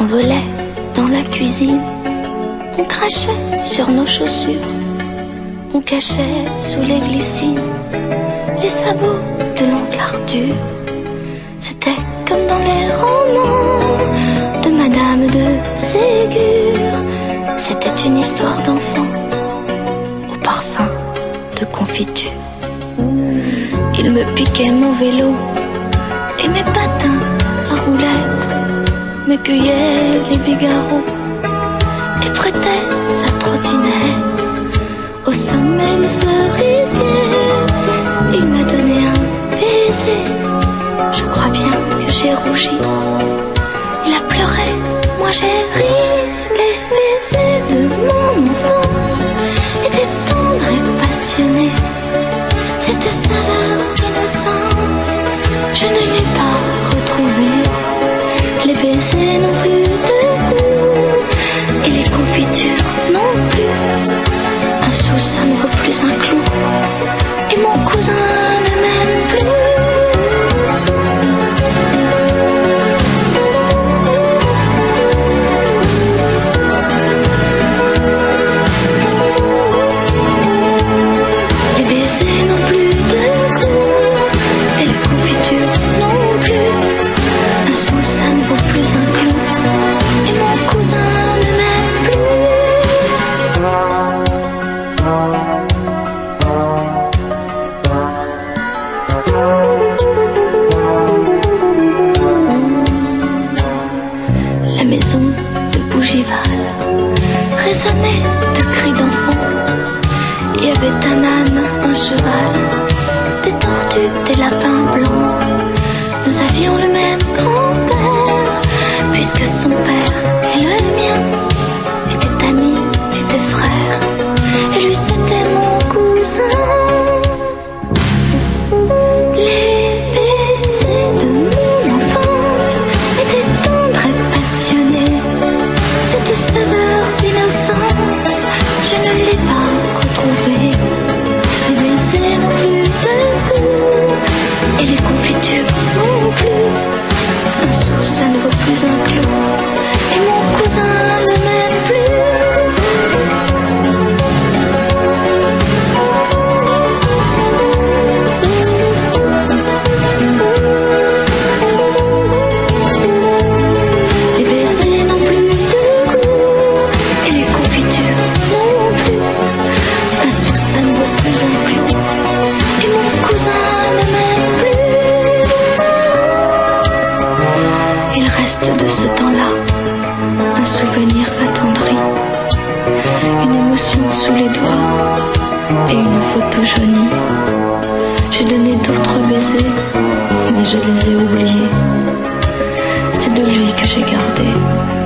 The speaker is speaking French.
On volait dans la cuisine, on crachait sur nos chaussures, on cachait sous les glycines les sabots de l'oncle Arthur. C'était comme dans les romans de Madame de Ségur. C'était une histoire d'enfant au parfum de confiture. Il me piquait mon vélo et mes pas me cueillait les bigarros et prêtait sa trottinette au sommet du cerisier. Il m'a donné un baiser, je crois bien que j'ai rougi. Il a pleuré, moi j'ai ri. Ça ne vaut plus un clou. Et mon cousin De Bougival résonnait de cris d'enfants. Il y avait un âne, un cheval, des tortues, des lapins blancs. Nous avions le même grand-père, je les ai oubliés. C'est de lui que j'ai gardé